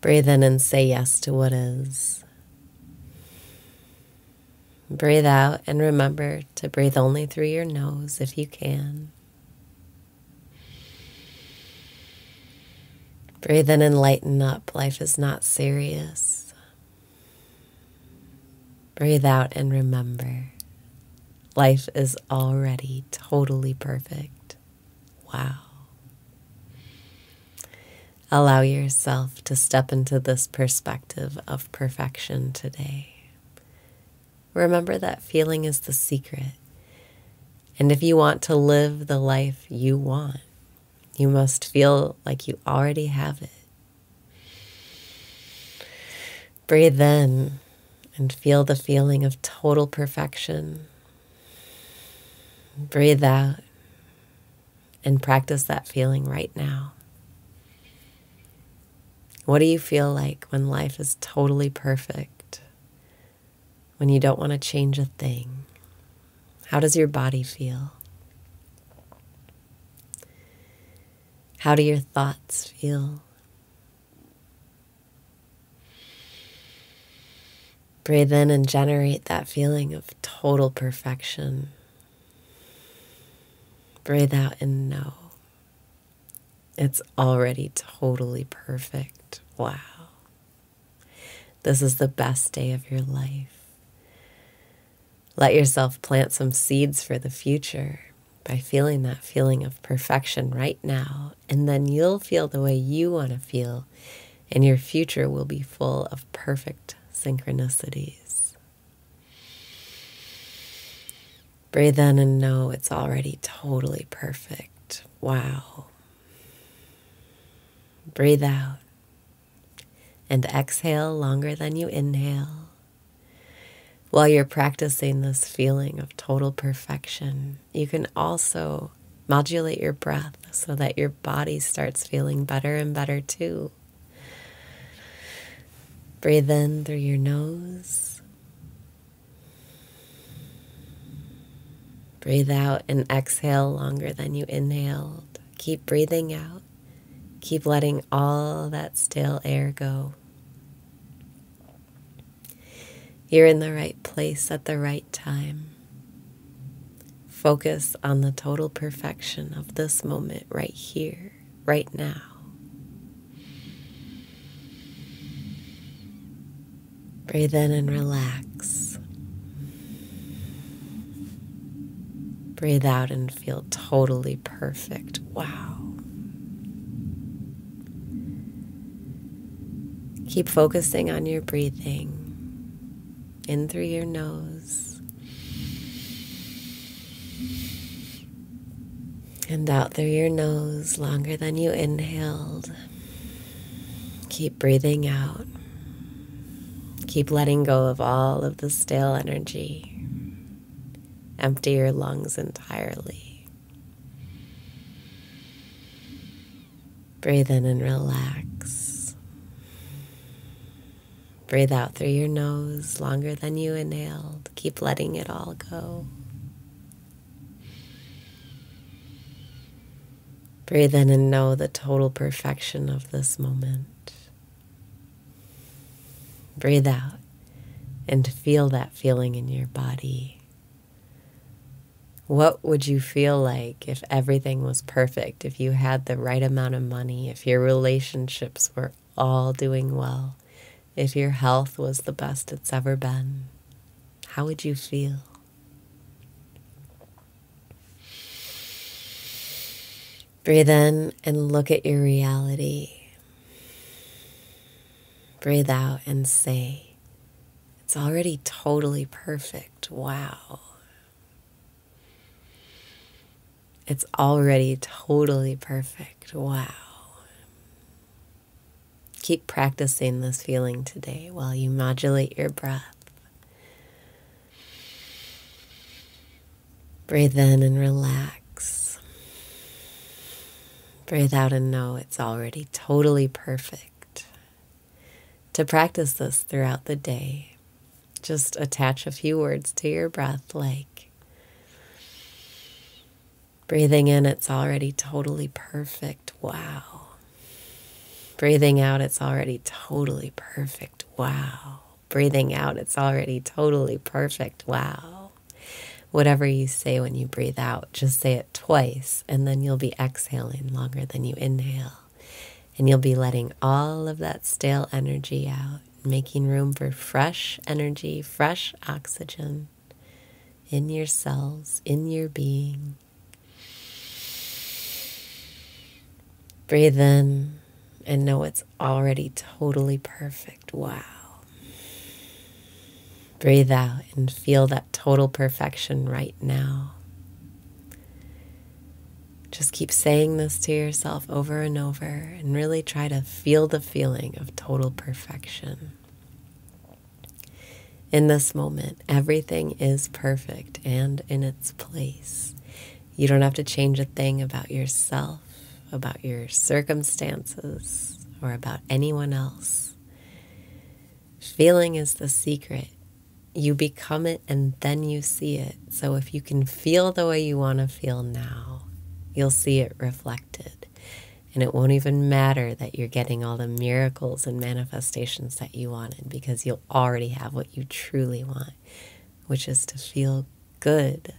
Breathe in and say yes to what is. Breathe out and remember to breathe only through your nose if you can. Breathe in and lighten up. Life is not serious. Breathe out and remember life is already totally perfect. Wow. Allow yourself to step into this perspective of perfection today. Remember that feeling is the secret. And if you want to live the life you want, you must feel like you already have it. Breathe in and feel the feeling of total perfection. Breathe out and practice that feeling right now. What do you feel like when life is totally perfect? When you don't want to change a thing? How does your body feel? How do your thoughts feel? Breathe in and generate that feeling of total perfection. Breathe out and know it's already totally perfect. Wow. This is the best day of your life. Let yourself plant some seeds for the future by feeling that feeling of perfection right now, and then you'll feel the way you want to feel, and your future will be full of perfect synchronicities. Breathe in and know it's already totally perfect. Wow. Breathe out and exhale longer than you inhale. While you're practicing this feeling of total perfection, you can also modulate your breath so that your body starts feeling better and better too. Breathe in through your nose. Breathe out and exhale longer than you inhaled. Keep breathing out. Keep letting all that stale air go. You're in the right place at the right time. Focus on the total perfection of this moment right here, right now. Breathe in and relax. Breathe out and feel totally perfect. Wow. Keep focusing on your breathing in through your nose and out through your nose longer than you inhaled. Keep breathing out. Keep letting go of all of the stale energy. Empty your lungs entirely. Breathe in and relax. Breathe out through your nose longer than you inhaled. Keep letting it all go. Breathe in and know the total perfection of this moment. Breathe out and feel that feeling in your body. What would you feel like if everything was perfect, if you had the right amount of money, if your relationships were all doing well? If your health was the best it's ever been, how would you feel? Breathe in and look at your reality. Breathe out and say, It's already totally perfect. Wow. It's already totally perfect. Wow. Keep practicing this feeling today while you modulate your breath. Breathe in and relax. Breathe out and know it's already totally perfect. To practice this throughout the day, just attach a few words to your breath like breathing in, it's already totally perfect. Wow. Breathing out, it's already totally perfect. Wow. Breathing out, it's already totally perfect. Wow whatever you say when you breathe out, just say it twice, and then you'll be exhaling longer than you inhale. And you'll be letting all of that stale energy out, making room for fresh energy, fresh oxygen in your cells, in your being. Breathe in and know it's already totally perfect. Wow. Breathe out and feel that total perfection right now. Just keep saying this to yourself over and over and really try to feel the feeling of total perfection. In this moment, everything is perfect and in its place. You don't have to change a thing about yourself, about your circumstances, or about anyone else. Feeling is the secret you become it and then you see it. So if you can feel the way you want to feel now, you'll see it reflected. And it won't even matter that you're getting all the miracles and manifestations that you wanted because you'll already have what you truly want, which is to feel good,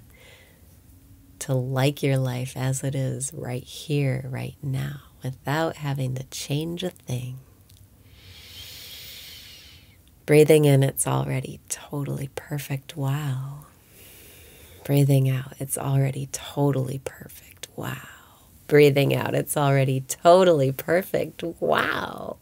to like your life as it is right here, right now, without having to change a thing. Breathing in, it's already totally perfect. Wow. Breathing out, it's already totally perfect. Wow. Breathing out, it's already totally perfect. Wow.